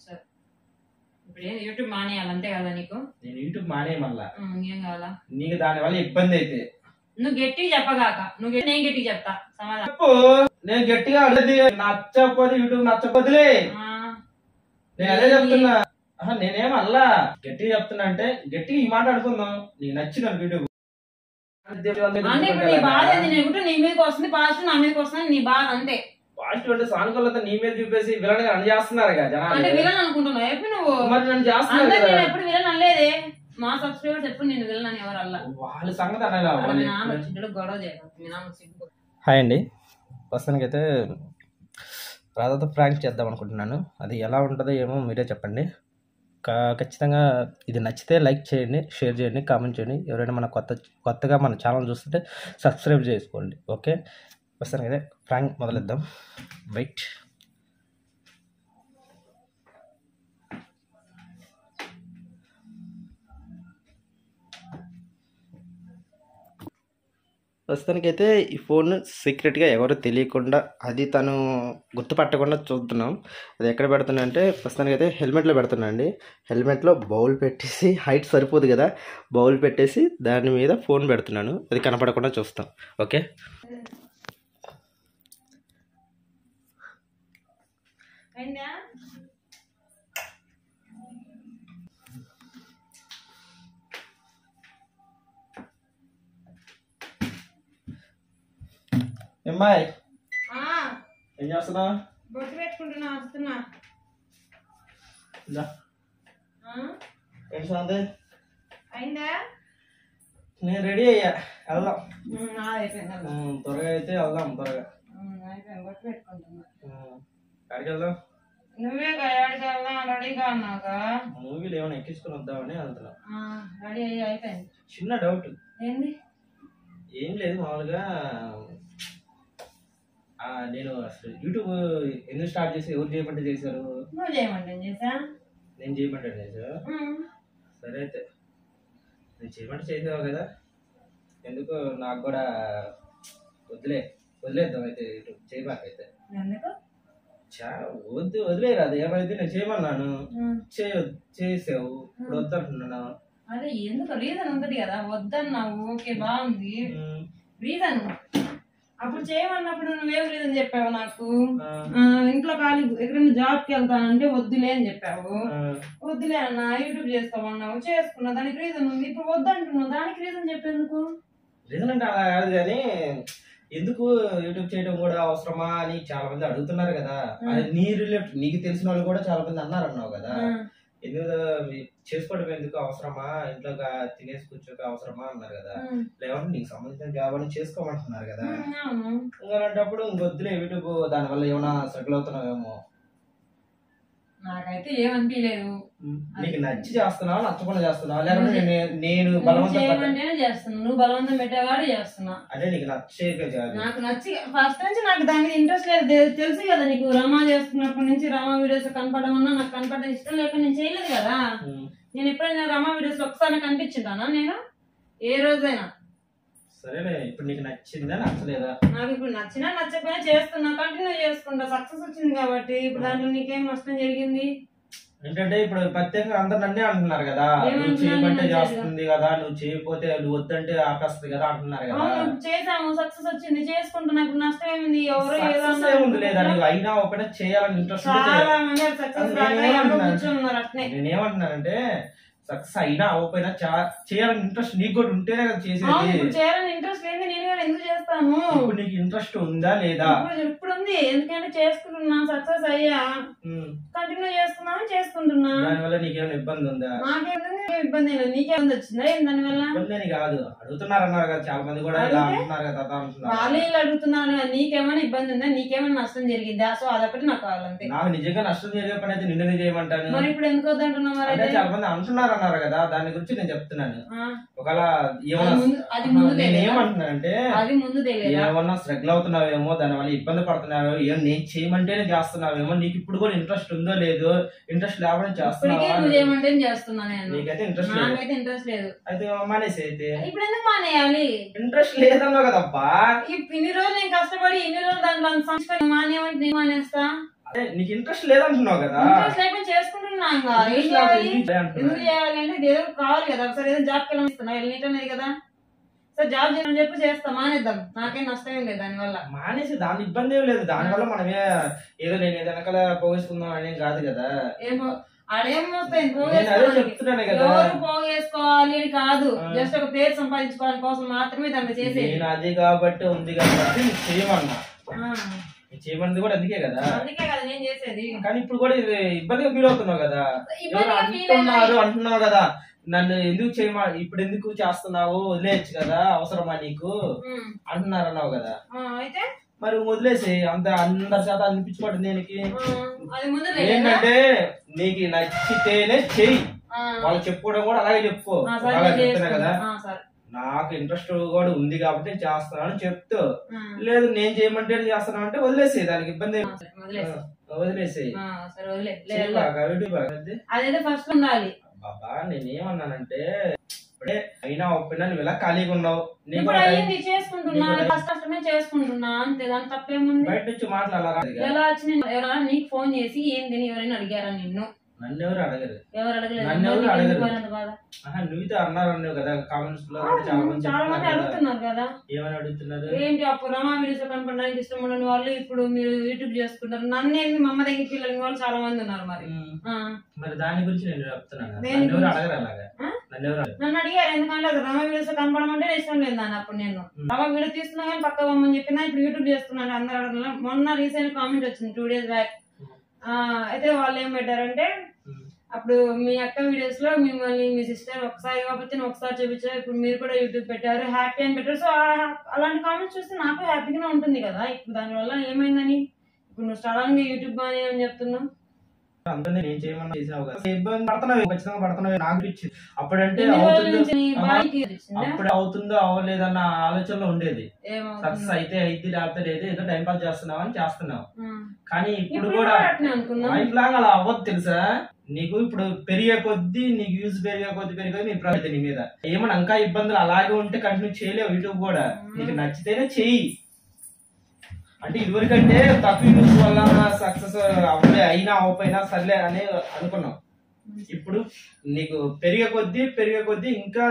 సరే ఇప్పుడు ఏం యూట్యూబ్ మానేయాలి అంతే కదా నీకు? నేను యూట్యూబ్ మానే మళ్ళా. ఉమ్, కావాలా? నీకు దాని వల్ల ఇబ్బంది అయితే. నువ్వు గట్టిగా చెప్పగాక నువ్వు గట్టి నేను గట్టిగా చెప్తా సమాధానం. చెప్పు. నేను గట్టిగా అడిగేది నచ్చకపోతే యూట్యూబ్ నచ్చకపోతులే ఆ, నేను అదే చెప్తున్నా. ఆహా, నేనేం అల్లా. గట్టిగా చెప్తున్నా అంటే గట్టిగా ఈ మాట అనుకుందాం. నీకు నచ్చింది అనుకో యూట్యూబ్ అంటే ఇప్పుడు నీ బాధ ఏంది? నీ గుట్టు నీ మీదకి వస్తుంది పాజిటివ్ నా మీదకి వస్తుంది నీ బాధ అంతే. పాజిటివ్ అంటే సానుకూలత నీ మీద చూపేసి విలన్గా అని చేస్తున్నారు కదా జనాలు. అంటే విలన్ అనుకుంటున్నావు. ఎప్పుడు నువ్వు? మరి నన్ను చేస్తున్నారు అందరు నేను కదా ఎప్పుడు విలన్ అనలేదే. మా సబ్స్క్రైబర్స్ ఎప్పుడు నేను విలన్ అని ఎవరు అల్లా వాళ్ళ సంగతి అనగా అక్కడ మీ నాన్న వచ్చిండు గొడవ చేయడం మీ నాన్న సిగ్గు హాయ్ అండి. ప్రస్తుతానికి అయితే రాధాతో ప్రాంక్ చేద్దాం అనుకుంటున్నాను. అది ఎలా ఉంటుందో ఏమో మీరే చెప్పండి. కా- ఖచ్చితంగా ఇది నచ్చితే లైక్ చేయండి షేర్ చేయండి కామెంట్ చేయండి. ఎవరైనా మన కొత్త కొత్తగా మన ఛానల్ చూస్తుంటే సబ్స్క్రైబ్ చేసుకోండి. ఓకే? ప్రస్తుతానికి అయితే ఫ్రాంక్ మొదలెద్దాం వెయిట్ ప్రస్తుతానికైతే ఈ ఫోన్ సీక్రెట్గా ఎవరు తెలియకుండా అది తను గుర్తుపట్టకుండా చూస్తున్నాం. అది ఎక్కడ పెడుతున్నా అంటే ప్రస్తుతానికైతే హెల్మెట్లో పెడుతున్నా అండి హెల్మెట్లో బౌల్ పెట్టేసి హైట్ సరిపోదు కదా బౌల్ పెట్టేసి దాని మీద ఫోన్ పెడుతున్నాను. అది కనపడకుండా చూస్తాం. ఓకే? అయిందా అమ్మాయి ఆ, ఏం చేస్తున్నావు బొట్టు పెట్టుకుంటున్నా వస్తున్నా ఇందా, ఆ, ఏంటి సంగతి? అయిందా నేను రెడీ అయ్యా వెళ్దాం ఉమ్, నాది అయిపోయింది వెళ్దాం. ఉమ్, త్వరగా అయితే వెళ్దాం త్వరగా ఉమ్, అయిపోయింది బొట్టు పెట్టుకుంటున్నా వెళ్దాం నువ్వే గయాడికి వెళ్దాం రెడీగా మూవీలు ఏమైనా ఎక్కించుకొని వద్దామని వెళ్తున్నాం. ఆ, రెడీ అయ్యి అయిపోయింది. చిన్న డౌట్. ఏంది? ఏం లేదు మామూలుగా నేను అసలు యూట్యూబ్ ఎందుకు స్టార్ట్ చేసి ఎవరు చేయమంటే చేశారు? నువ్వు చేయమంటే ఏం చేసా నేను చేయమంటే ఉమ్, సరే అయితే. నేను చేయమంటే చేసావు కదా? ఎందుకు నాకు కూడా వదిలే వదిలేద్దాం అయితే యూట్యూబ్ చేయబాకైతే. ఎందుకు? చా వద్దు వదిలేదు అది ఏమైతే నేను చేయమన్నాను ఉమ్, చేయ చేసావు. ఇప్పుడు వద్దంటున్నాను? అదే ఎందుకు రీజన్ ఉంటది కదా. వద్దన్నావు ఓకే బాగుంది. రీజన్ అప్పుడు చేయమన్నప్పుడు నువ్వేం రీజన్ చెప్పావు నాకు? ఇంట్లో ఖాళీ ఎక్కడైనా జాబ్కి వెళ్తానంటే వద్దులే అని చెప్పావు. వద్దులే అన్న యూట్యూబ్ చేసుకోమన్నావు చేసుకున్నా దానికి రీజన్ ఉంది. ఇప్పుడు వద్దంటున్నావు దానికి రీజన్ చెప్పేందుకు? రీజన్ అంటే అలా కాదు కానీ ఎందుకు యూట్యూబ్ చేయడం కూడా అవసరమా అని చాలా మంది అడుగుతున్నారు కదా. అది నీ రిలేట్ నీకు తెలిసిన వాళ్ళు కూడా చాలా మంది అన్నారు అన్నావు కదా ఎందుకు చేసుకోవడం ఎందుకు అవసరమా? ఇంట్లో తినేసి కూర్చోక అవసరమా అన్నారు కదా. లేదంటే నీకు సంబంధించిన జాబ్ అని చేసుకోమంటున్నారు కదా. ఇంకా అలాంటప్పుడు ఇంకొద్దులే యూట్యూబ్ దానివల్ల ఏమైనా స్ట్రగుల్ అవుతున్నావేమో? నాకైతే ఏమనిపించలేదు నీకు నచ్చి చేస్తున్నావా నచ్చకుండా చేస్తున్నావా? లేకపోతే నేను నేను నువ్వు బలవంతం పెట్ట- చేయమంటేనే చేస్తున్నా. నువ్వు బలవంతం పెట్టేవాడు చేస్తున్నా. అంటే నీకు నచ్చేక కాదు. నాకు నచ్చి ఫస్ట్ నుంచి నాకు దాని మీద ఇంట్రెస్ట్ లేదు. తె- తెలుసు కదా నీకు రమా చేస్తున్నప్పటి నుంచి రమా వీడియోస్ కనపడమన్నా నాకు కనపడడం ఇష్టం లేక నేను చేయలేదు కదా. ఉమ్. నేను ఎప్పుడైనా రమా వీడియోస్ ఒకసారి కనిపించింటానా నేను? ఏ రోజైనా. సరేలే ఇప్పుడు నీకు నచ్చిందా నచ్చలేదా? నాకు ఇప్పుడు నచ్చినా నచ్చకపోయినా చేస్తున్నా. కంటిన్యూ చేసుకుంటా. సక్సెస్ వచ్చింది కాబట్టి ఇప్పుడు దాంట్లో నీకేం నష్టం జరిగింది? ఏంటంటే ఇప్పుడు ప్రత్యేకంగా అందరు నన్నే అంటున్నారు కదా? నువ్వు చేయమంటే చేస్తుంది కదా నువ్వు చేయకపోతే నువ్వు వద్దంటే ఆపేస్తుంది కదా అంటున్నారు కదా. చేసాము సక్సెస్ వచ్చింది చేసుకుంటున్నా ఇప్పుడు నష్టం ఏమింది ఎవరో ఏదో Success ఏముంది లేదా? నీకు అయినా ఒకటే చేయాలని ఇంట్రెస్ట్ నేనేమంటున్నానంటే సక్సెస్ అయినా అవ్వకపోయినా చా- చేయాలని ఇంట్రెస్ట్ నీకు కూడా ఉంటేనే కదా చేసేది. చేయాలని ఇంట్రెస్ట్ లేదు నేను ఎందుకు చేస్తాను? ఇప్పుడు నీకు ఇంట్రెస్ట్ ఉందా లేదా? ఇప్పుడు ఉంది ఎందుకంటే చేసుకుంటున్నా సక్సెస్ అయ్యా. కంటిన్యూ చేస్తున్నాను చేసుకుంటున్నా దానివల్ల నీకేమైనా ఇబ్బంది ఉందా? నాకేం ఇబ్బంది లేదు. నీకే ఇబ్బంది వచ్చిందా? ఏం దానివల్ల? ఇబ్బంది కాదు. అడుగుతున్నారు అన్నారు కదా చాలా మంది కూడా ఇలా? అంటున్నారు కదా వాళ్ళు అడుగుతున్నాను కదా, నీకేమైనా ఇబ్బంది ఉందా? నీకేమైనా నష్టం జరిగిందా? సో అదొకటి నాకు కావాలంతే. నాకు నిజంగా నష్టం జరిగే పని అయితే నిన్ననే చేయమంటాను. మరి ఇప్పుడు ఎందుకు వద్దంటున్నావు? చాలా మంది అంటున్నారు అన్నారు కదా దాని గురించి నేను చెప్తున్నాను. ఒకవేళ ఏమన్నా? ఏమంటున్నానంటే ఏమన్నా స్ట్రగుల్ అవుతున్నావేమో దాని వల్ల ఇబ్బంది పడుతున్నావేమో ఏం నేను చేయమంటేనే చేస్తున్నావేమో నీకు ఇప్పుడు కూడా ఇంట్రెస్ట్ ఉందో లేదో ఇంట్రెస్ట్ ఇప్పటికే చేస్తున్నావా నీకైతే ఇంట్రెస్ట్ ఇంట్రెస్ట్ లేదు. అయితే మానేసి అయితే. ఇప్పుడు ఎందుకు మానేయాలి? ఇంట్రెస్ట్ లేదన్నావు కదబ్బా. ఇన్ని రోజులు నేను కష్టపడి ఇన్ని రోజులు సంస్కరణ మానేయమంటే నేను మానేస్తా? నీకు ఇంట్రెస్ట్ లేదంటున్నావు కదా? ఇంట్రెస్ట్ లేకపోతే చేసుకుంటున్నా ఇంకా. ఏం చేయాలి. ఎందుకు చేయాలి? అంటే ఇది ఏదో కావాలి కదా. ఒకసారి ఏదో జాబ్కి వెళ్ళిస్తున్నా వెళ్ళినట్టనేది కదా. సరే జాబ్ చేయమని చెప్పి చేస్తా. మానేద్దాం. నాకేం నష్టం ఏం లేదు దానివల్ల మానేసి దాని ఇబ్బంది ఏం లేదు. దానివల్ల మనమే ఏదో నేను ఏదో వెనకాల పోగేసుకుందాం అనేం కాదు కదా. ఏమో చెప్తున్నాను కదా. ఎవరు పోగేసుకోవాలి అని కాదు. జస్ట్ ఒక పేరు సంపాదించుకోవడం కోసం మాత్రమే దాన్ని చేసేది. నేను అది కాబట్టి ఉంది కాబట్టి చేయమన్నా. చేయమన్నది కూడా అందుకే కదా. అందుకే కదా నేను చేసేది. కానీ ఇప్పుడు కూడా ఇది ఇబ్బందిగా ఫీల్ అవుతున్నావు కదా. ఎవరు అంటున్నారు అంటున్నావు కదా. నన్ను ఎందుకు చేయమా ఇప్పుడు ఎందుకు చేస్తున్నావు వదిలేయచ్చు కదా అవసరమా నీకు. అంటున్నారు అన్నావు కదా. అయితే? మరి వదిలేసి అంత అందరి చేత అనిపించుకోవడం దేనికి? ఏంటంటే నీకు నచ్చితేనే చెయ్యి. వాళ్ళు చెప్పుకోవడం కూడా అలాగే చెప్పుకో. కదా. నాకు ఇంట్రెస్ట్ కూడా ఉంది కాబట్టి నేను చేస్తున్నాను చెప్తూ లేదు నేను చేయమంటే చేస్తున్నాను అంటే వదిలేసేయి దానికి ఇబ్బంది వదిలేసి ఫస్ట్ ఉండాలి. బాబా నేనేమన్నానంటే ఇప్పుడే అయినా ఒప్పినా నువ్వు ఇలా ఖాళీగా ఉన్నావు. బయట నుంచి మాట్లాడాలి? నీకు ఫోన్ చేసి ఏంది? అని ఎవరైనా అడిగారా నిన్ను? నన్ను ఎవరు అడగరు. ఎవరు అడగలేదు? నన్ను ఎవరు నీకు అడగరు. ఎందుకు పోయినంత బాధ? ఆహా నువ్వుతో అన్నారు అన్నావు కదా కామెంట్స్లో ఆ, కూడా చాలా మంది చాలా మంది చెప్తున్నారు కదా. అడుగుతున్నారు కదా. ఏమని అడుగుతున్నారు? ఏంటి అప్పుడు రమా వీడియోస్ కనపడడానికి ఇష్టం ఉండని వాళ్ళు ఇప్పుడు మీరు యూట్యూబ్ చేసుకుంటారు నన్ను ఏంది మా అమ్మ దగ్గర పిల్లలు వాళ్ళు చాలా మంది ఉన్నారు మరి. ఉమ్, ఆ. మరి దాని గురించి నేను చెప్తున్నాను దేని నన్ను ఎవరు గురించి? అడగరు అలాగా? ఆ? నన్ను ఎవరు అడగరు. నన్ను అడిగారు ఎందుకంటే అది రమ వీడియోస్ కనపడమంటే ఇష్టం లేదు నాన్న అప్పుడు నేను. రమ వీడియో తీస్తున్నా కానీ పక్క పోమని చెప్పినా ఇప్పుడు యూట్యూబ్ చేస్తున్నాను అందరూ అడగల మొన్న రీసెంట్ కామెంట్ వచ్చింది టూ డేస్ బ్యాక్ అయితే వాళ్ళు ఏం పెట్టారంటే ఉమ్. అప్పుడు మీ అక్క వీడియోస్లో మిమ్మల్ని మీ సిస్టర్ ఒకసారి కాబట్టి ఒకసారి చూపించారు ఇప్పుడు మీరు కూడా యూట్యూబ్ పెట్టారు హ్యాపీ అని పెట్టారు. సో అలాంటి కామెంట్స్ చూస్తే నాకు హ్యాపీగానే ఉంటుంది కదా. ఇప్పుడు దానివల్ల ఏమైందని? ఇప్పుడు నువ్వు సడన్గా యూట్యూబ్ బాగానే అని చెప్తున్నావు? అందరినీ నేను చేయమన్నా చేసావు కదా. ఇబ్బంది పడుతున్నావు ఖచ్చితంగా పడుతున్నావు నాకు ఇచ్చి అప్పుడంటే? అప్పుడే అవుతుందో అవ్వలేదన్న ఆలోచనలో ఉండేది? సక్సెస్ అయితే అయితే లేకపోతే లేదు ఏదో టైం పాస్ చేస్తున్నావు. అని చేస్తున్నావు. కానీ ఇప్పుడు కూడా లైఫ్ లాగా అలా అవ్వదు తెలుసా? నీకు ఇప్పుడు పెరిగే కొద్దీ నీకు యూజ్ పెరిగే కొద్దీ పెరిగే నీ ప్రగతి నీ మీద. ఏమన్నా ఇంకా ఇబ్బందులు అలాగే ఉంటే కంటిన్యూ చేయలేవు యూట్యూబ్ కూడా. నీకు నచ్చితేనే చెయ్యి. అంటే ఇదివరకంటే తక్కువ యూజ్ వల్ల సక్సెస్ అవ్వలే అయినా అవ్వపోయినా సర్లే అని అనుకున్నాం. ఇప్పుడు నీకు పెరిగే కొద్దీ పెరిగే కొద్దీ ఇంకా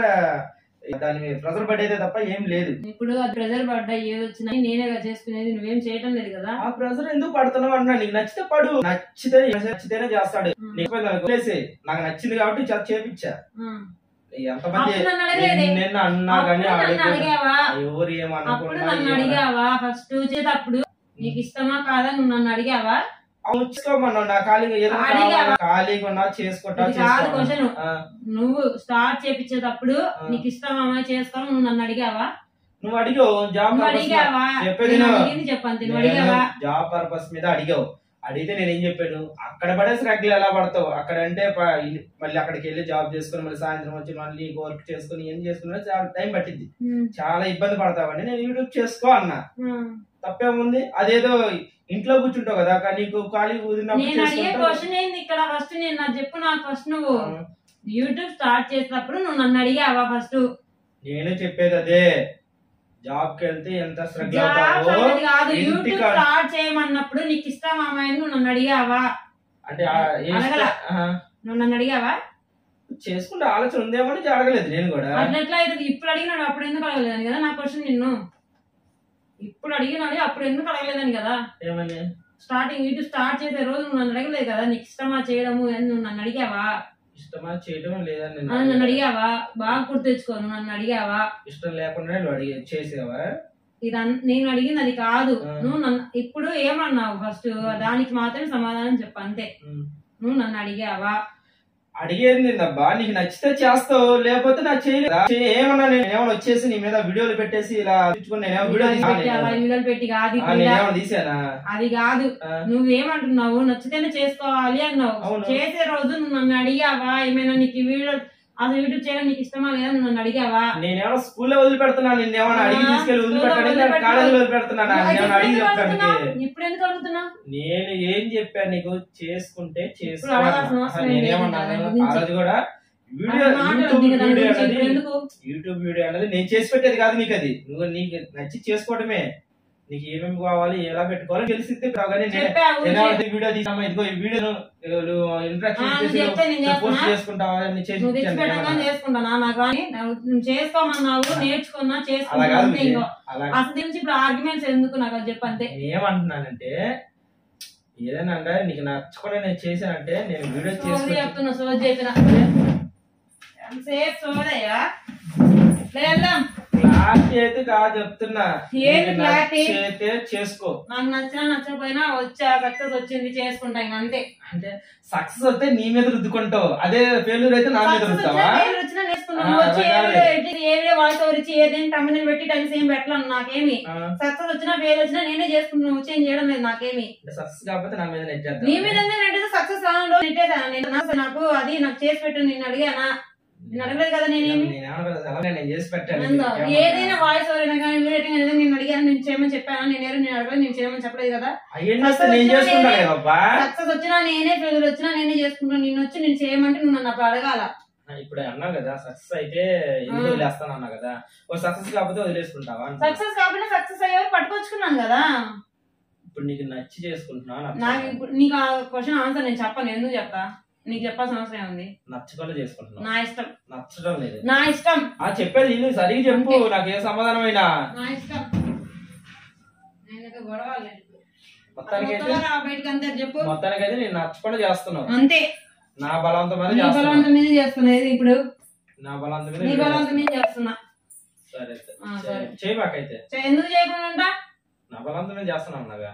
దాని మీద ప్రెజర్ పడేదే తప్ప ఏం లేదు. ఇప్పుడు అది ప్రెజర్ పడ్డా ఏది వచ్చినా నేనే చేసుకునేది నువ్వేం చేయటం లేదు కదా. ఆ ప్రెజర్ ఎందుకు పడుతున్నావు అన్నా నీకు నచ్చితే పడు. నచ్చితే నచ్చితేనే చేస్తాడు. నీకు వదిలేసి నాకు నచ్చింది కాబట్టి చే- చేపిచ్చా ఆ. ఎంతమంది. నిన్న అన్నా కానీ ఎవరు ఏమనుకున్నా. అడిగావా? ఫస్ట్ చేతప్పుడు నీకు ఇష్టమా కాదా నువ్వు నన్ను అడిగావా? నా ఖాళీగా? ఖాళీగా ఉన్నా చేసుకుంటా ఇది కాదు క్వశ్చన్ చేసుకో. ఆ, నువ్వు స్టార్ట్ చేపించేటప్పుడు నీకు ఇష్టమా చేసుకోవాలి నువ్వు నన్ను అడిగావా? నువ్వు అడిగావు జాబ్ నువ్వు పర్పస్ అడిగావా? చెప్పేది నేను విను. అడిగింది చెప్పండి నువ్వు అడిగావా? జాబ్ పర్పస్ మీద అడిగావు. అడిగితే నేను ఏం చెప్పాను? అక్కడ పడేసి రెగ్యులర్ ఎలా పడతావు? అక్కడ అంటే మళ్ళీ అక్కడికి వెళ్ళి జాబ్ చేసుకుని మళ్ళీ సాయంత్రం వచ్చి మళ్ళీ వర్క్ చేసుకుని ఏం చేసుకున్నా చాలా టైం పట్టింది చాలా ఇబ్బంది పడతావని నేను యూట్యూబ్ చేసుకో అన్నా. తప్పేముంది? అదేదో ఇంట్లో కూర్చుంటావు కదా కానీ నీకు ఖాళీ నేను అడిగే. క్వశ్చన్ ఏంది ఇక్కడ? ఫస్ట్ నేను నాకు చెప్పు నాకు ఫస్ట్ నువ్వు. యూట్యూబ్ స్టార్ట్ చేసేటప్పుడు నువ్వు నన్ను అడిగావా ఫస్ట్ నేను చెప్పేది అదే. జాబ్కి వెళ్తే ఎంత స్ట్రగుల్ అవుతావో కాదు. యూట్యూబ్ స్టార్ట్ చేయమన్నప్పుడు నీకు ఇష్టం అమ్మాయిని నువ్వు నన్ను అడిగావా? అంటే ఆ ఏ అడగలా. ఆహా. నువ్వు నన్ను అడిగావా? చేసుకుంటే ఆలోచన ఉందేమో అని జరగలేదు నేను కూడా. అట్లా ఎట్లా అవుతుంది? ఇప్పుడు అడిగినాడు అప్పుడు ఎందుకు అడగలేదని కదా నా క్వశ్చన్ నిన్ను? ఇప్పుడు అడిగినాడు అప్పుడు ఎందుకు అడగలేదని కదా? ఏమని? స్టార్టింగ్ యూట్యూబ్ స్టార్ట్ చేసే రోజు నువ్వు నన్ను అడగలేదు కదా? నీకు ఇష్టమా చేయడము అని నువ్వు నన్ను అడిగావా? ఇష్టమా చేయడం లేదా ఆ, నన్ను నేను అడిగావా? బాగా గుర్తు తెచ్చుకో నువ్వు నన్ను అడిగావా? ఇష్టం లేకుండా నువ్వు అడిగి చేసావా? ఇది నేను అడిగింది అది కాదు. ఆ. నువ్వు నన్ను ఇప్పుడు ఏమన్నావు? ఫస్ట్ దానికి మాత్రమే సమాధానం చెప్పు అంతే. ఉమ్. నువ్వు నన్ను అడిగావా? అడిగేది అబ్బా నీకు నచ్చితే చేస్తావు లేకపోతే నాకు చేయలేదు. ఏమన్నా నేను ఏమైనా వచ్చేసి నీ మీద వీడియోలు పెట్టేసి ఇలా వీడియోలు పెట్టి కాదు తీసానా అది కాదు. నువ్వేమంటున్నావు? నచ్చితేనే చేసుకోవాలి అన్నావు. చేసే రోజు నువ్వు నన్ను అడిగావా? ఏమైనా నీకు వీడియో అసలు యూట్యూబ్ చేయడం నీకు ఇష్టమా లేదా నువ్వు నన్ను అడిగావా? నేనేమైనా స్కూల్లో వదిలిపెడుతున్నా నిన్ను ఏమైనా అడిగి తీసుకెళ్ళి స్కూల్లో వదిలిపెట్టడానికి వదిలిపెట్టు. కాలేజీలో వదిలిపెడుతున్నా అయితే నేను అడిగి అడుగుతున్నావు? ఇప్పుడు ఎందుకు అడుగుతున్నావు? నేను ఏం చెప్పాను నీకు? చేసుకుంటే చేసుకో ఇప్పుడు అడగాల్సిన అన్నా. అవసరం ఏం లేదు. నేనేమన్నాను దాని ఆ. రోజు కూడా వీడియో యూట్యూబ్ వీడియో అనేది యూట్యూబ్ వీడియో అనేది నేను చేసి పెట్టేది కాదు నీకు అది. నువ్వు నీకు నచ్చి చేసుకోవడమే నీకు ఏమేమి కావాలి ఎలా పెట్టుకోవాలి. ఎవరిది వీడియో తీసామా ఇదిగో ఈ చేసి పోస్ట్ చేస్తున్నా. చేసుకుంటావా చేసుకోమన్నావు నేర్చుకున్నా చేసుకున్నా అసలు నుంచి ఇప్పుడు ఆర్గ్యుమెంట్స్ ఎందుకు నాకు అది ఏమంటున్నానంటే ఏదైనా అంటే నీకు నచ్చకుండా నేను చేశానంటే నేను వీడియో చేసుకుంటా చెప్తున్నా సోదయ్యా? వెళ్దాం. క్లారిటీ అయితే కాదు చెప్తున్నా. చేసుకో. నాకు నచ్చినా నచ్చకపోయినా వచ్చా సక్సెస్ వచ్చింది చేసుకుంటా ఇంక అంతే. అంటే సక్సెస్ వస్తే నీ మీద రుద్దుకుంటావు. అదే ఫెయిల్యూర్ అయితే నా మీద రుద్దుతావా? వచ్చినా వాయిస్ ఓవర్ ఇచ్చి ఏదేం తమిళ పెట్టి టైమ్స్ ఏం పెట్టాలను నాకేమి. సక్సెస్ వచ్చినా ఫెయిల్ వచ్చినా నేనే చేసుకుంటున్నాను వచ్చి ఏం చేయడం లేదు నాకేమి. సక్సెస్ కాకపోతే నా మీద నెట్ నీ మీద సక్సెస్ నెట్టేసాను నేను నాకు- నాకు అది నాకు చేసి పెట్టు నేను అడిగానా? నేను? అడగలేదు కదా నేనేమి నేను చేసి పెట్టాను. ఏదైనా వాయిస్ ఓవర్ అయినా కానీ నేను అడిగాను నేను చేయమని చెప్పాను నేను ఎవరు నేను అడగలేదు నేను చేయమని చెప్పలేదు కదా. అవన్నీ వస్తే నేను చేసుకుంటాను కదబ్బా సక్సెస్ వచ్చినా నేనే ఫెయిల్ వచ్చినా నేనే చేసుకుంటాను నిన్ను వచ్చి నేను చేయమంటే నువ్వు నన్ను అప్పుడు అడగాల. ఇప్పుడు అన్నావు కదా సక్సెస్ అయితే ఎందుకు. వదిలేస్తాను అన్నా కదా ఓ సక్సెస్ కాకపోతే వదిలేసుకుంటావా అంటున్నా. సక్సెస్ కాబట్టి సక్సెస్ అయ్యేవారు పట్టుకొచ్చుకున్నాను కదా. ఇప్పుడు నీకు నచ్చి చేసుకుంటున్నావా నాకు ఇప్పుడు నీకు ఆ క్వశ్చన్ ఆన్సర్ నేను చెప్పను ఎందుకు చెప్తా? నీకు చెప్పాల్సిన అవసరం ఏముంది నచ్చకుండా చేసుకుంటున్నావు. నా ఇష్టం. నచ్చడం లేదు. నా ఇష్టం. ఆ చెప్పేది నువ్వు సరిగ్గా చెప్పు. నాకు ఏ సమాధానమైనా. నా ఇష్టం. గొడవ లేదు. మొత్తానికి అయితే మొత్తంగా రా బయటికి అంతే చెప్పు. మొత్తానికి అయితే నేను నచ్చకుండా చేస్తున్నావు. అంతే. నా బలవంతం మీద నీ బలవంతం మీద చేస్తున్నది ఇప్పుడు. నా బలవంతం మీద నీ బలవంతం మీద చేస్తున్నా. సరే. చేయబాకైతే. ఎందుకు చేయకుండా ఉంటా? నా బలవంతం మీద చేస్తున్నావు అన్నగా.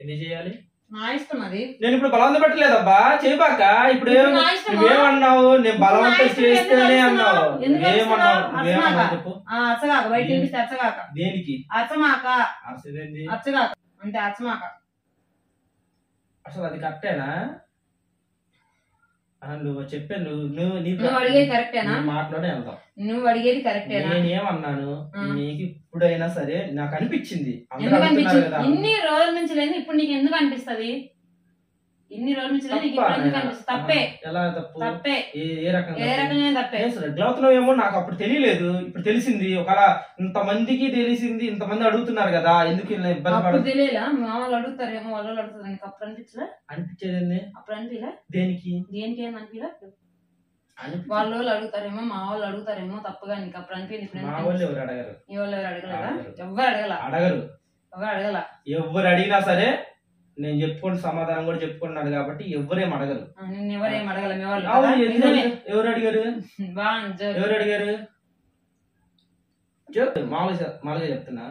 ఎందుకు చేయాలి? నా ఇష్టం అది. నేను ఇప్పుడు బలవంతం పెట్టలేదబ్బా. చేయబాక. ఇప్పుడు ఏం- ఇప్పుడు నా ఇష్టమా? నువ్వేమన్నావు నేను బలవంతం చేస్తేనే అన్నావు. నువ్వేమన్నావు అచ్చగాక బయట అచ్చగాక దేనికి? అచ్చమాక అసలు అచ్చగాక అంతే అచ్చమాక అసలు అది కరెక్టేనా? ఆ, నువ్వు చెప్పే నువ్వు నువ్వు నువ్వు అడిగేది కరెక్టేనా నీ మాటలోనే వెళ్దాం. నువ్వు అడిగేది కరెక్టేనా నేనేమన్నాను. నీకు ఇప్పుడైనా సరే నాకు అనిపించింది. ఇన్ని రోజుల నుంచి లేదు ఇప్పుడు నీకు ఎందుకు అనిపిస్తది? ఇన్ని రోజుల నుంచి లేదు నీకు అనిపిస్తుంది తప్పే. ఎలా తప్పు? తప్పే. ఏ ఏ రకంగా ఏ తప్పు? రకంగా తప్పే. రెగ్లవుతున్నావు ఏమో నాకు అప్పుడు తెలియలేదు. ఇప్పుడు తెలిసింది. ఒకవేళ ఇంత మందికి తెలిసింది ఇంత మంది అడుగుతున్నారు కదా ఎందుకు ఇలా ఇబ్బంది అప్పుడు పడ తెలియలా. మా వాళ్ళు అడుగుతారేమో వాళ్ళు అడుగుతారు. నీకు అప్పుడు అనిపించలే? అనిపించేది ఏంది? అప్పుడు అనిపించలే? దేనికి? దేనికి ఏం అనిపించలే? అనిపి- వాళ్ళ వాళ్ళు అడుగుతారేమో మా వాళ్ళు అడుగుతారేమో తప్పుగా నీకు అప్పుడు అనిపించింది ఇప్పుడు మా వాళ్ళు? ఎవరు అడగరు? ఈ వాళ్ళు ఎవరు అడగలేదా? అడగరు. ఎవరు అడగల? అడగరు. ఎవరు అడగల? ఎవరు అడిగినా సరే నేను చెప్పుకోండి సమాధానం కూడా చెప్పుకున్నాడు కాబట్టి ఎవరేం అడగరు. ఎవరేం. అడగరు? ఎవరు అడిగారు. ఎవరు మామూలుగా మామూలుగా చెప్తున్నా.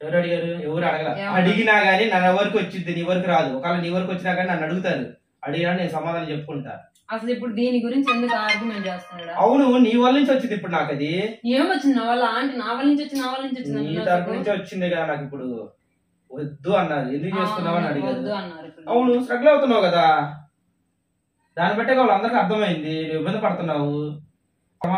ఎవరు అడిగారు? ఎవరు అడగల? అడిగినా గానీ నన్ను ఎవరికి వచ్చింది నీ వరకు రాదు. ఒకవేళ నీ వరకు వచ్చినా కానీ నన్ను అడుగుతారు. అడిగినా నేను సమాధానం చెప్పుకుంటా. అసలు ఇప్పుడు దీని గురించి ఎందుకు ఆర్గ్యుమెంట్ చేస్తున్నాడా అవును నీ వల్ల నుంచి వచ్చింది ఇప్పుడు నాకు అది ఏమొచ్చింది నా వల్ల? ఆంటీ నా వాళ్ళ నుంచి వచ్చింది నా వాళ్ళ నుంచి వచ్చింది నీ తరపు. నుంచి వచ్చింది కదా నాకు ఇప్పుడు. వద్దు అన్నారు. ఎందుకు చేస్తున్నావు అని అడిగారు. అవును స్ట్రగుల్ అవుతున్నావు కదా. దాన్ని బట్టే వాళ్ళందరికీ అర్థమైంది. నువ్వు ఇబ్బంది పడుతున్నావు.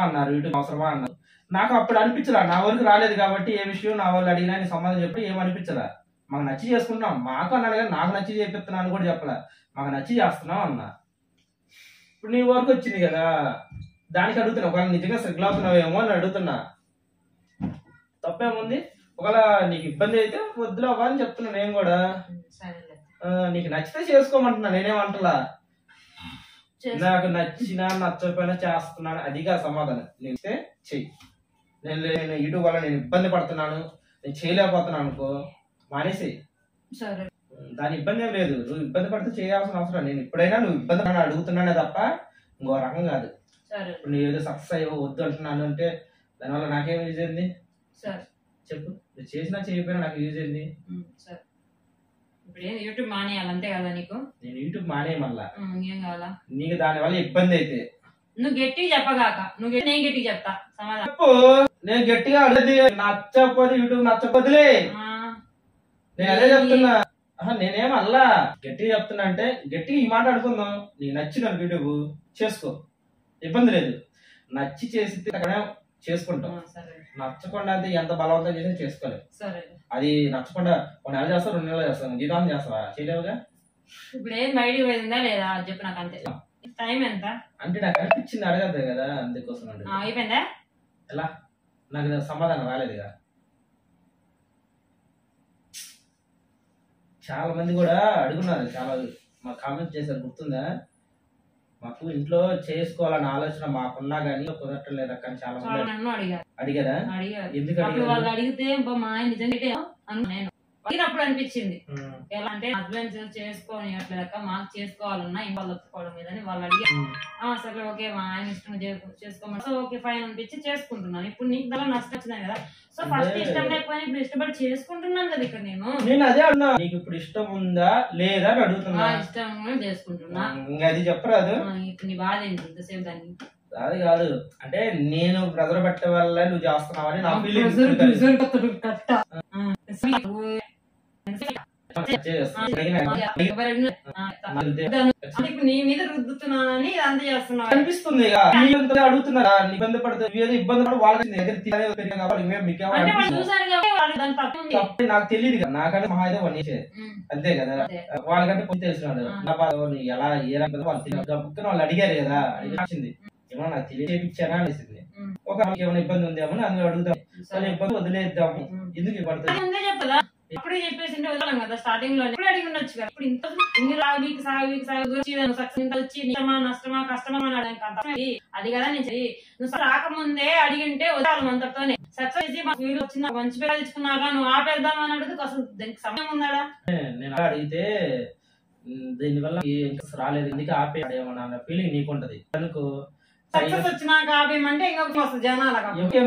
అన్నారు. ఇటు అవసరమా అన్నారు. నాకు అప్పుడు అనిపించలా. నా వరకు రాలేదు కాబట్టి ఏ విషయం నా వాళ్ళు అడిగినా నీ సమాధానం చెప్పి ఏం అనిపించలా? మాకు నచ్చి చేసుకుంటున్నాం. మాకు అన్నాడు కానీ నాకు నచ్చి చేపిస్తున్నాను అని కూడా చెప్పలే. మాకు నచ్చి చేస్తున్నాం అన్నా. ఇప్పుడు నీ వరకు వచ్చింది కదా. దానికి అడుగుతున్నా. ఒకవేళ నిజంగా స్ట్రగుల్ అవుతున్నావేమో అని అడుగుతున్నా. తప్పేముంది? ఒకవేళ నీకు ఇబ్బంది అయితే వద్దులు అవ్వని చెప్తున్నా నేను కూడా. ఆ, నీకు నచ్చితే చేసుకోమంటున్నా నేనేమంటలా. నాకు నచ్చినా నచ్చకపోయినా చేస్తున్నాను. అదిగా సమాధానం. నేస్తే చెయ్యి. నేను నేను యూట్యూబ్ వల్ల నేను ఇబ్బంది పడుతున్నాను. నేను చేయలేకపోతున్నాను అనుకో మానేసి సరే. దాని ఇబ్బంది ఏం లేదు. నువ్వు ఇబ్బంది పడితే చేయాల్సిన అవసరం నేను ఇప్పుడైనా నువ్వు ఇబ్బంది పడి అడుగుతున్నానే తప్ప ఇంకో రకం కాదు. సరే. ఇప్పుడు నువ్వు ఏదో సక్సెస్ అయ్యో వద్దు అంటున్నాను అంటే దానివల్ల నాకేం అయింది? సరే. చెప్పు. చేసినా చేయకపోయినా నాకు యూజ్ సరే ఇప్పుడు ఏం యూట్యూబ్ మానేయాలి అంతే కదా నీకు? నేను యూట్యూబ్ మానే మళ్ళా. ఉమ్, ఇంకేం కావాలా? నీకు దానివల్ల ఇబ్బంది అయితే. నువ్వు గట్టిగా చెప్పగాక నువ్వు గట్టి నేను గట్టిగా చెప్తా సమాధానం. చెప్పు. నేను గట్టిగా అడిగేది నచ్చకపోతే యూట్యూబ్ నచ్చకపోతులే. ఆ, నేను అదే చెప్తున్నా. ఆహా, నేనేం అల్లా గట్టిగా చెప్తున్నా అంటే గట్టిగా ఈ మాట అనుకుందాం నీకు నచ్చిన యూట్యూబ్ చేసుకో. ఇబ్బంది లేదు. నచ్చి చేసి చేసుకుంటాం. నచ్చకుండా అయితే ఎంత బలవంతం చేసినా చేసుకోలేదు సరే. అది నచ్చకుండా ఒక నెల చేస్తా రెండు నెలలు చేస్తాను జీతం చేస్తావా? చేయలేవుగా? ఇప్పుడు ఏం బయటికి పోయిందా లేదా? చెప్పు నాకు అంతే. టైం ఎంత? అంటే నాకు అనిపించింది అడగద్దు కదా అందుకోసం అయిపోయిందా? ఎలా? నాకు సమాధానం రాలేదుగా. చాలా మంది కూడా అడుగున్నారు చాలా మా కామెంట్ చేశారు గుర్తుందా? మాకు ఇంట్లో చేసుకోవాలన్న ఆలోచన మాకున్నా కానీ కుదరటం లేదు అక్క అని చాలా మంది అడిగారు. అడిగారా? ఎందుకు వాళ్ళు అడిగితే "అబ్బా, మా ఆయన నిజంగా అన్నా నేను. అడిగినప్పుడు అనిపించింది. ఎలా అంటే హస్బెండ్ చేసుకొని అట్లా మాకు చేసుకోవాలన్నా ఏం వాళ్ళు ఒప్పుకోవడం లేదని వాళ్ళు అడిగారు. సరే ఓకే మా ఆయన ఇష్టం చేసుకోమని. సో ఓకే ఫైన్ అనిపించి చేసుకుంటున్నాను. ఇప్పుడు నీకు దాని నష్టం వచ్చినాయి కదా. సో ఫస్ట్ ఇష్టం లేకపోయినా ఇప్పుడు ఇష్టపడి చేసుకుంటున్నాను కదా ఇక్కడ నేను. నేను అదే అన్నా. నీకు ఇప్పుడు ఇష్టం ఉందా లేదా అని అడుగుతున్నా. ఇష్టం చేసుకుంటున్నా. ఇంకా అది చెప్పరాదు. ఇప్పుడు నీ బాధ ఏంటి? ఇంతసేపు దాన్ని. అది కాదు. అంటే నేను బ్రదర్ పెట్టే వల్ల నువ్వు చేస్తున్నావని నా ఫీలింగ్ ప్రెజర్ ప్రెజర్ కట్టడు కట్ట ఆ, ఎవరైనా- ఆ, అంటే ఇప్పుడు నీ మీద రుద్దుతున్నానని అడుగుతున్నారా ఇబ్బంది పడుతుంది ఇబ్బంది పడి వాళ్ళకి పెరిగాం కాబట్టి ఏమో నాకు తెలియదు నాకంటే మహా అయితే వన్ ఇయర్ ఉమ్, అంతే కదా. వాళ్ళకంటే తెలిసినాడు ఆ. నా బాధ ఎలా ఏ రకంగా వాళ్ళు వాళ్ళు అడిగారు కదా. వచ్చింది ఏమన్నా నాకు తెలియచేపించారా అనేసింది. ఒక ఏమైనా ఇబ్బంది ఉందేమో అందులో అడుగుతాం. సరే ఇబ్బంది వదిలేద్దాము. ఎందుకు చెప్పదా? అప్పుడే చెప్పేసి ఉంటే వదలం కదా స్టార్టింగ్లో ఇప్పుడు అడిగి ఉండొచ్చు కదా. ఇప్పుడు ఇంత ఇన్ని రావు సాగు సాగు వచ్చి సక్సెస్ ఇంత వచ్చి నిజమా నష్టమా కష్టమా అని అడగడానికి అంత అది. కదా నేను చెయ్యి నువ్వు రాకముందే అడిగింటే వదాలి అంతతోనే సక్సెస్ చేసి మాకు వచ్చిన మంచి పేరు తెచ్చుకున్నాగా నువ్వు ఆపేద్దామని అడిగితే అసలు దానికి సమయం ఉందా? నేను అడిగితే దీనివల్ల రాలేదు. ఎందుకు ఆపేయడేమో అన్న ఫీలింగ్ నీకుంటది. అనుకో సక్సెస్ వచ్చినాక ఆపేయమంటే ఇంకా వస్తుంది జనాలకు ఇంకేం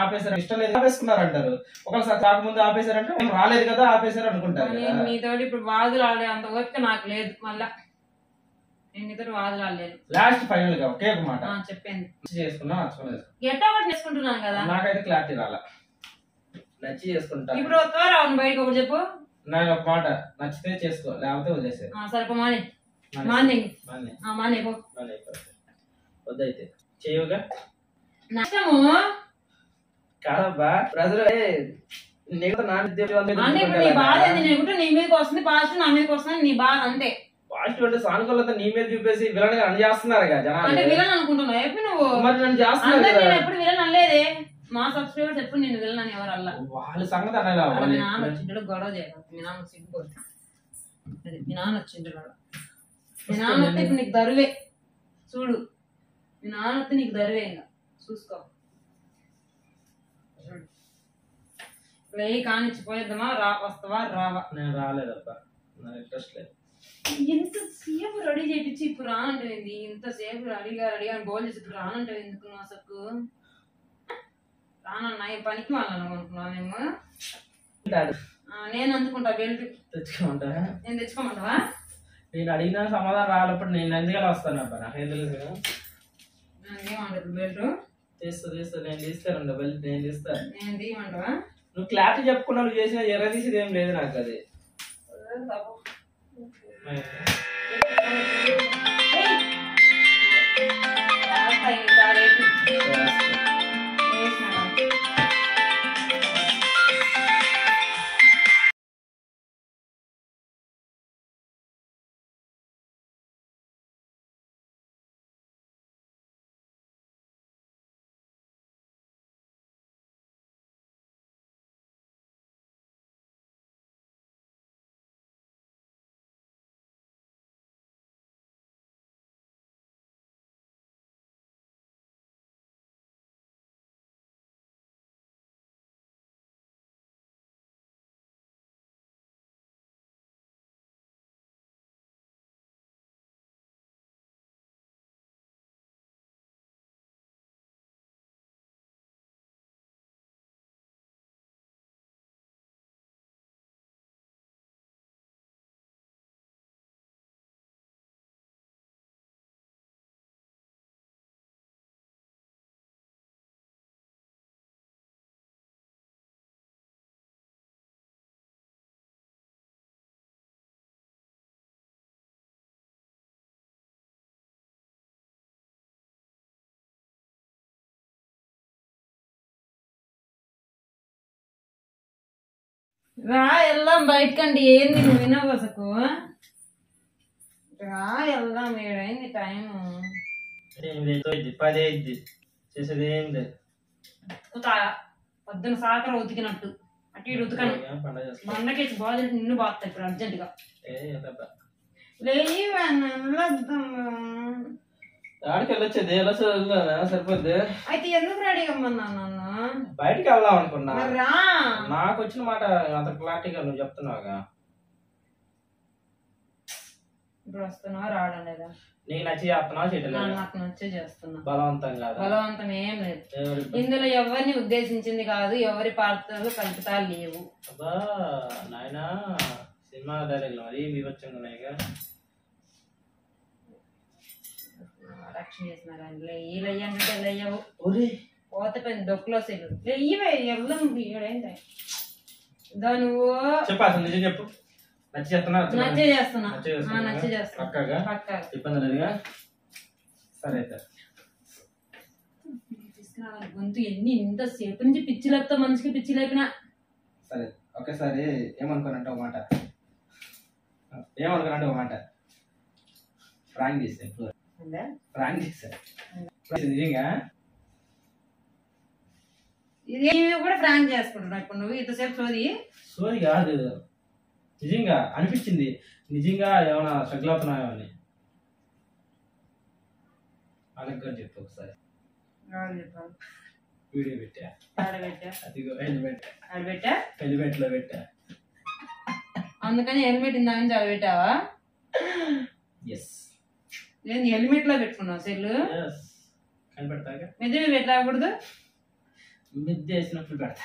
ఆపేశారు ఇష్టం లేదు ఆపేసుకున్నారు అంటారు ఒకవేళ రాకముందు ఆపేశారంటే "ఏం రాలేదు కదా ఆపేశారు అనుకుంటారు మీతోటి ఇప్పుడు వాదులు ఆడే అంత ఓపిక నాకు లేదు మళ్ళా. నేను వాదులు ఆడలేను లాస్ట్ ఫైనల్గా ఒకే ఒక మాట. చెప్పాను చేసుకున్నా ఒకటి చేసుకుంటున్నాను కదా. నాకైతే క్లారిటీ రాలా. నచ్చి చేసుకుంటా. ఇప్పుడు బయటకు ఒకటి చెప్పు. నాకు ఒక మాట నచ్చితే చేసుకో లేకపోతే వదిలేసే ఆ, సరే పో మానే. మార్నింగ్ మళ్ళీ మానే. వద్దయితే చేయవుగా? నష్టము కాదబ్బా ప్రజలు నీకు నా ఉద్యోగం అంటే ఇప్పుడు నీ బాధ నెగిటివ్ నీ మీదకి వస్తుంది పాజిటివ్ నా మీదకి వస్తుంది నీ బాధ అంతే. పాజిటివ్ అంటే సానుకూలత నీ మీద చూపేసి విలన్గా అని చేస్తున్నారు కదా జనాలు. అంటే విలన్ అనుకుంటున్నావు ఎప్పుడు నువ్వు? మరి నన్ను చేస్తున్నారు అందరు కదా. నేను ఎప్పుడు విలన్ అనలేదే. మా సబ్స్క్రైబర్స్ ఎప్పుడు నేను విలన్ అని ఎవరు అల్లా వాళ్ళ సంగతి అనగా అక్కడ మీ వాళ్ళు నాన్న వచ్చింటాడు గొడవ చేయడం మీ నాన్న సిగ్గుపోదు అది మీ నాన్న వచ్చింటాడు. ఆడ. మీ నాన్న వస్తే ఇప్పుడు నీకు దరువే చూడు. మీ నాన్న వస్తే నీకు దరువే ఇంకా. చూసుకో. ఇప్పుడు ఏ కానిచ్చి పోయేద్దామా? రా వస్తావా? రావా? నేను రాలేదబ్బా. నాకు ఇంట్రెస్ట్ లేదు. ఎంతసేపు రెడీ చేయించి ఇప్పుడు రానంటుంది ఇంతసేపు రెడీగా రెడీగా గోల్ చేసి ఇప్పుడు రానంటావు ఎందుకు నువ్వు అసలు రానన్నా ఈ పనికి వాళ్ళని ఆ, నేను అందుకుంటా బెల్ట్. తెచ్చుకోమంటా? నేను తెచ్చుకోమంటావా? నేను అడిగిన సమాధానం రానప్పుడు నేను ఎందుకలా వస్తాను అబ్బా నాకేం తెలుసు? బెల్ట్ తీస్తా తీస్తా నేను తీస్తాను నేను తీస్తాను నేను తీయమంటావా? నువ్వు క్లారిటీ చెప్పుకున్నా నువ్వు చేసిన ఎర్ర తీసేది ఏం లేదు నాకు అది. రా వెళ్దాం బయటకండి. ఏంది నువ్వు వినవు అసలు? రా వెళ్దాం. ఏడైంది టైం పది అయింది. చేసేది ఏం లేదు. పొద్దున సాకర ఉతికినట్టు. అటు ఇటు ఉతకను. ఏం పండగ చేస్తా? బండకి బాగా నిన్ను బాగుతాయి ఇప్పుడు అర్జెంట్గా ఏ, దెబ్బ. లేవు ఆడికి వెళ్ళొచ్చేది. వెళ్ళొచ్చు సరిపోద్ది. అయితే ఎందుకు రెడీ అమ్మన్నా నన్ను? బయటికి వెళ్దాం అనుకున్నా. నాకు వచ్చిన మాట అంత క్లారిటీగా నువ్వు చెప్తున్నావుగా. ఇప్పుడు వస్తున్నావా రావడం లేదా? నీకు నచ్చి చేస్తున్నావు చేయట్లేదు? నాకు నచ్చే చేస్తున్నా. బలవంతం కాదు? బలవంతం ఏం లేదు. ఇందులో ఎవరిని ఉద్దేశించింది కాదు ఎవరి పాత్రలు కల్పితాలు లేవు. అబ్బా నాయనా సినిమా మరి వివచ్చంగా ఉన్నాయిగా. రక్షణ చేసినారు అందులో ఈ లయ్యంటే లయ్యవు. ఒరే పోత పెద్ద దొక్కులో సెల్లు లెయ్యవే ఎల్లం ఏడైంది దా నువ్వు. చెప్పు అసలు నిజం చెప్పు. నచ్చి చేస్తున్నా నచ్చే చేస్తున్నా. నచ్చే చేస్తున్నా పక్కాగా? పక్క ఇబ్బంది లేదుగా? సరే అయితే. గొంతు ఎన్ని ఇంతసేపు నుంచి పిచ్చి లేపుతా మనిషికి పిచ్చి లేపినా? సరే ఒకేసారి ఏమనుకోనంటే ఒక మాట. ఏమనుకోనంటే ఒక మాట. ప్రాంక్ చేసా? ప్రాంక్ చేసా నిజంగా? ఇది కూడా ఫ్రాంక్ చేసుకుంటున్నావు. ఇప్పుడు నువ్వు ఇంతసేపు చోది సోది. కాదు. నిజంగా అనిపించింది. నిజంగా ఏమైనా స్ట్రగుల్ అవుతున్నాయో అని. వాళ్ళకి కూడా చెప్పు ఒకసారి. వీడియో పెట్టా. అదిగో హెల్మెట్. ఆడబెట్టా హెల్మెట్లో పెట్టా. అందుకని హెల్మెట్ ఇందా నుంచి ఆడబెట్టావా ఎస్ ఏంది హెల్మెట్లో పెట్టుకున్నావు ఎస్ కనిపెడతాగా? మీద పెట్టకూడదు మిద్దె వేసినప్పుడు పెడతా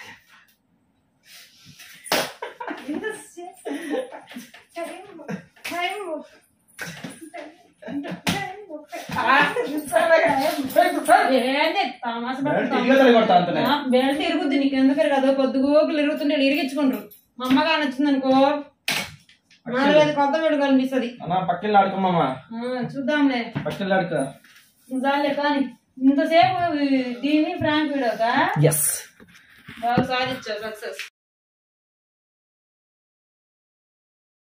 బెల్ట్ ఇరుగుద్ది నీకు ఎందుకు కదా? కొద్ది గోకులు ఇరుగుతుంటే ఇరిగించుకుంటారు మా అమ్మగారు నచ్చింది అనుకో నాలుగైదు కొత్త పక్కిల్లు ఆడుకోమమ్మా చూద్దాంలే. పక్కిల్లు ఆడుకో. కానీ. ఇంతసేపు దీన్ని ఫ్రాంక్ వీడియోగా ఎస్ బాగా సాధించావు సక్సెస్.